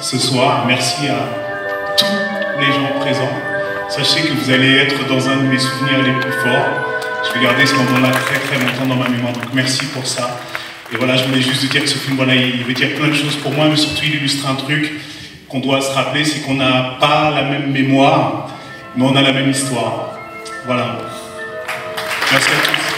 ce soir. Merci à tous les gens présents. Sachez que vous allez être dans un de mes souvenirs les plus forts. Je vais garder ce moment-là très très longtemps dans ma mémoire, donc merci pour ça. Et voilà, je voulais juste dire que ce film, voilà, il veut dire plein de choses pour moi, mais surtout il illustre un truc qu'on doit se rappeler, c'est qu'on n'a pas la même mémoire, mais on a la même histoire. Voilà. Merci à tous.